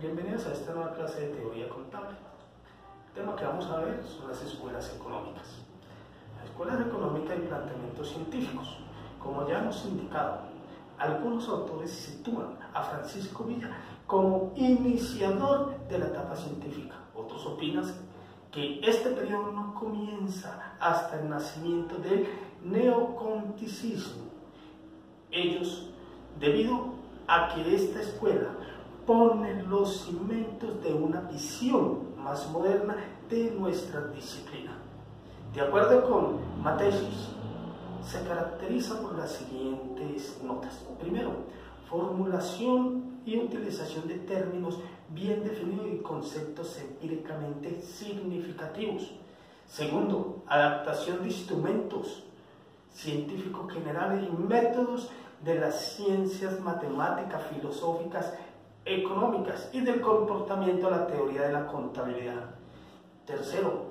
Bienvenidos a esta nueva clase de teoría contable. El tema que vamos a ver son las escuelas económicas. Las escuelas económicas y planteamientos científicos. Como ya hemos indicado, algunos autores sitúan a Francisco Villa como iniciador de la etapa científica. Otros opinan que este periodo no comienza hasta el nacimiento del neoconticismo. Ellos, debido a que esta escuela pone los cimientos de una visión más moderna de nuestra disciplina. De acuerdo con Matesis, se caracteriza por las siguientes notas. Primero, formulación y utilización de términos bien definidos y conceptos empíricamente significativos. Segundo, adaptación de instrumentos científicos generales y métodos de las ciencias matemáticas, filosóficas, económicas y del comportamiento a la teoría de la contabilidad. Tercero,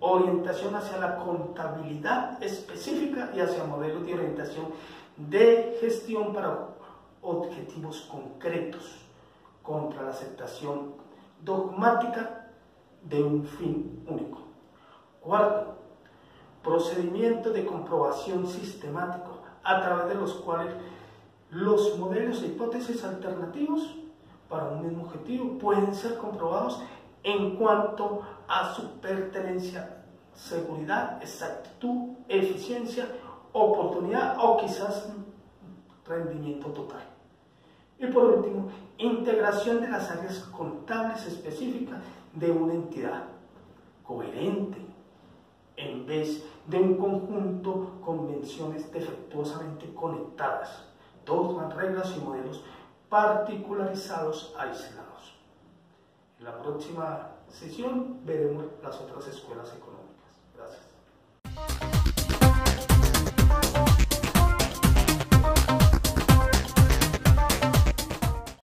orientación hacia la contabilidad específica y hacia modelos de orientación de gestión para objetivos concretos contra la aceptación dogmática de un fin único. Cuarto, procedimiento de comprobación sistemático a través de los cuales los modelos e hipótesis alternativos para un mismo objetivo pueden ser comprobados en cuanto a su pertenencia, seguridad, exactitud, eficiencia, oportunidad o quizás rendimiento total. Y por último, integración de las áreas contables específicas de una entidad coherente en vez de un conjunto con convenciones defectuosamente conectadas, dogmas, reglas y modelos particularizados aislados. En la próxima sesión veremos las otras escuelas económicas.